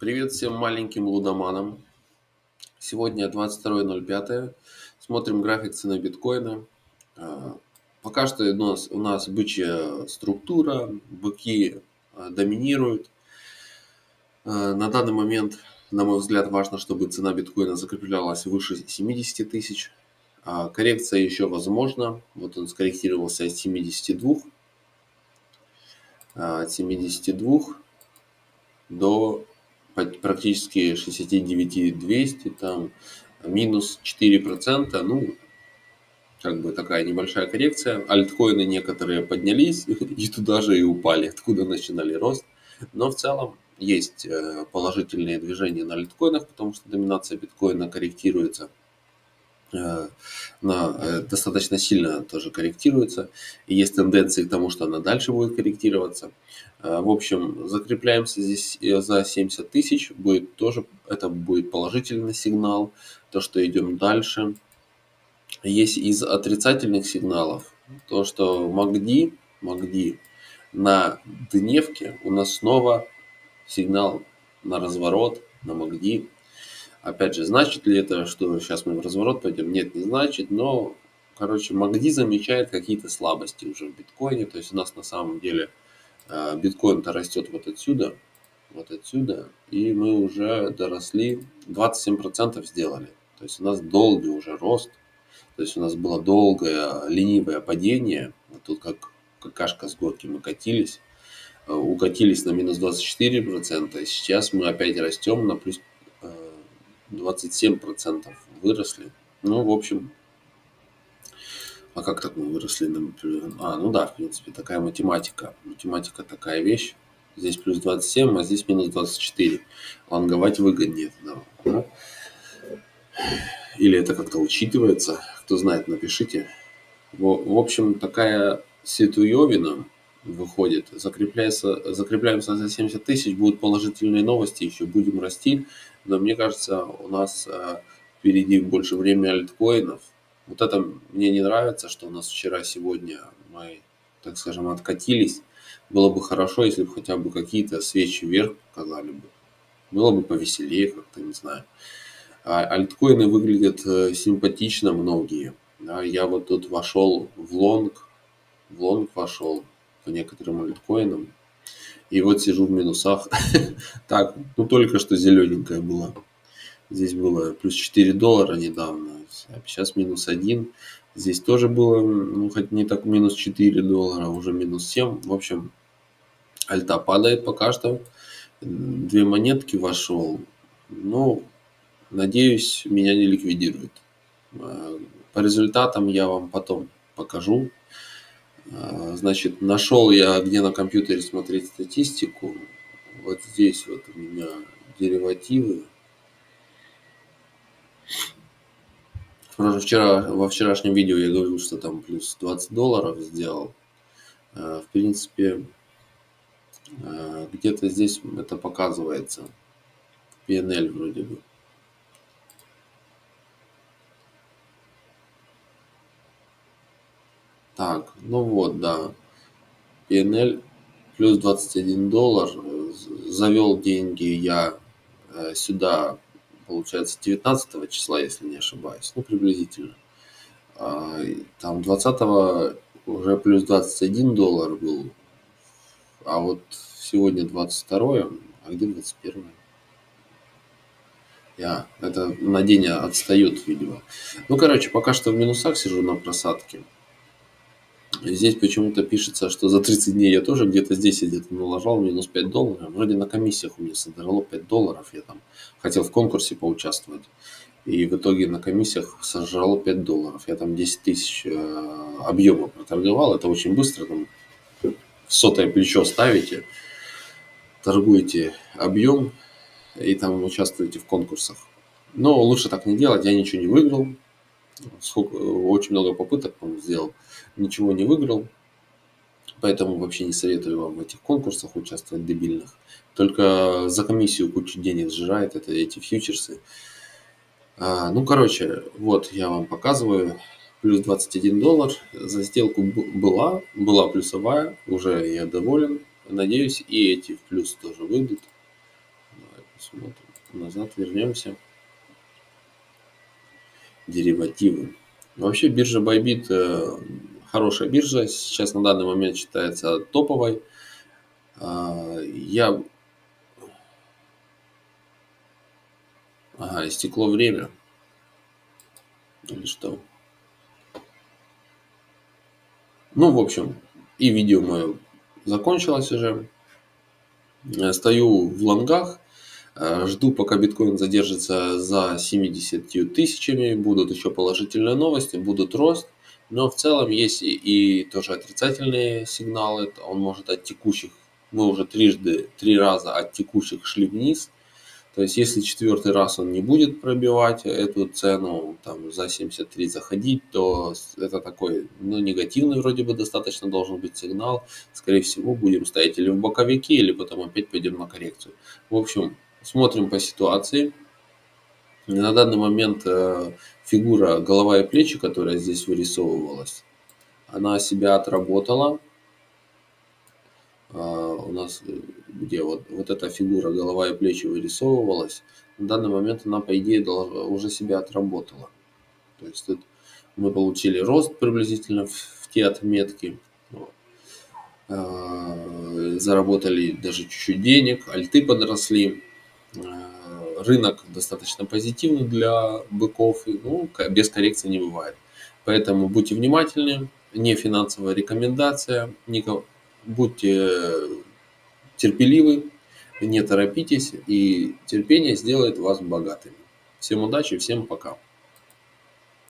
Привет всем маленьким лудоманам. Сегодня 22.05. Смотрим график цены биткоина. А, пока что у нас, у нас бычья структура, быки а, доминируют. А, на данный момент, на мой взгляд, важно, чтобы цена биткоина закреплялась выше 70 тысяч. Коррекция еще возможна. Вот он скорректировался от 72. От 72 до практически 69 200, там минус 4%, ну, как бы такая небольшая коррекция. Альткоины некоторые поднялись и туда же и упали, откуда начинали рост. Но в целом есть э, положительные движения на альткоинах, потому что доминация биткоина корректируется – Э, на, э, достаточно сильно тоже корректируется. И есть тенденции к тому, что она дальше будет корректироваться. Э, в общем, закрепляемся здесь за 70 тысяч. Будет тоже, это будет положительный сигнал. То, что идем дальше. Есть из отрицательных сигналов то, что Магди, Магди на дневке у нас снова сигнал на разворот, на Магди Опять же, значит ли это, что сейчас мы в разворот пойдем? Нет, не значит, но, короче, Магди замечает какие-то слабости уже в биткоине. То есть у нас на самом деле э, биткоин-то растет вот отсюда, вот отсюда, и мы уже доросли, 27% сделали. То есть у нас долгий уже рост, то есть у нас было долгое ленивое падение, вот тут как какашка с горки мы катились, э, укатились на минус 24%, и сейчас мы опять растем на плюс 27% выросли. Ну, в общем, а как так мы выросли? А, ну да, в принципе, такая математика. Математика такая вещь. Здесь плюс 27, а здесь минус 24. Лонговать выгоднее. Да. Или это как-то учитывается. Кто знает, напишите. В, общем, такая ситуевина выходит. Закрепляется, закрепляемся за 70 тысяч, будут положительные новости, еще будем расти. Но мне кажется, у нас э, впереди больше времени альткоинов. Вот это мне не нравится, что у нас вчера, сегодня мы, так скажем, откатились. Было бы хорошо, если бы хотя бы какие-то свечи вверх показали бы. Было бы повеселее как-то, не знаю. А альткоины выглядят э, симпатично многие. Я вот тут вошел в лонг, в лонг вошел по некоторым альткоинам. И вот сижу в минусах. так, ну только что зелененькая была. Здесь было плюс 4 доллара недавно. Сейчас минус 1. Здесь тоже было, ну, хоть не так минус 4 доллара, а уже минус 7. В общем, альта падает пока что. Две монетки вошел. Ну, надеюсь, меня не ликвидируют. А, по результатам я вам потом покажу. А, значит, нашел я, где на компьютере смотреть статистику. Вот здесь вот у меня деривативы. Вчера, во вчерашнем видео я говорил, что там плюс 20 долларов сделал. А, в принципе, а, где-то здесь это показывается. PNL вроде бы. Так, ну вот, да. PNL плюс 21 доллар. Завел деньги я э, сюда, получается, 19 числа, если не ошибаюсь. Ну, приблизительно. А, там 20 уже плюс 21 доллар был. А вот сегодня 22, а где 21? Я, это на день отстают, видимо. Ну, короче, пока что в минусах сижу на просадке. Здесь почему-то пишется, что за 30 дней я тоже где-то здесь где-то налажал минус 5 долларов. Вроде на комиссиях у меня содрало 5 долларов. Я там хотел в конкурсе поучаствовать. И в итоге на комиссиях сожрало 5 долларов. Я там 10 тысяч э, объема проторговал. Это очень быстро. Там сотое плечо ставите, торгуете объем и там участвуете в конкурсах. Но лучше так не делать. Я ничего не выиграл. Сколько, очень много попыток он сделал ничего не выиграл. Поэтому вообще не советую вам в этих конкурсах участвовать дебильных. Только за комиссию кучу денег сжирает это эти фьючерсы. А, ну, короче, вот я вам показываю. Плюс 21 доллар. За сделку была, была плюсовая. Уже я доволен. Надеюсь, и эти в плюс тоже выйдут. Смотрим. Назад вернемся. Деривативы. Вообще биржа Bybit э, хорошая биржа. Сейчас на данный момент считается топовой. А, я... Ага, истекло время. Или что? Ну, в общем, и видео мое закончилось уже. Э, стою в лонгах. Э, жду, пока биткоин задержится за 70 тысячами. Будут еще положительные новости, будут рост. Но в целом есть и, тоже отрицательные сигналы. Он может от текущих, мы уже трижды, три раза от текущих шли вниз. То есть, если четвертый раз он не будет пробивать эту цену, там, за 73 заходить, то это такой, ну, негативный вроде бы достаточно должен быть сигнал. Скорее всего, будем стоять или в боковике, или потом опять пойдем на коррекцию. В общем, смотрим по ситуации. На данный момент э, фигура голова и плечи, которая здесь вырисовывалась, она себя отработала. А, у нас, э, где вот, вот эта фигура голова и плечи вырисовывалась, на данный момент она, по идее, уже себя отработала. То есть тут мы получили рост приблизительно в, в те отметки. А, заработали даже чуть-чуть денег, альты подросли. Рынок достаточно позитивный для быков, ну, без коррекции не бывает. Поэтому будьте внимательны, не финансовая рекомендация, будьте терпеливы, не торопитесь, и терпение сделает вас богатыми. Всем удачи, всем пока.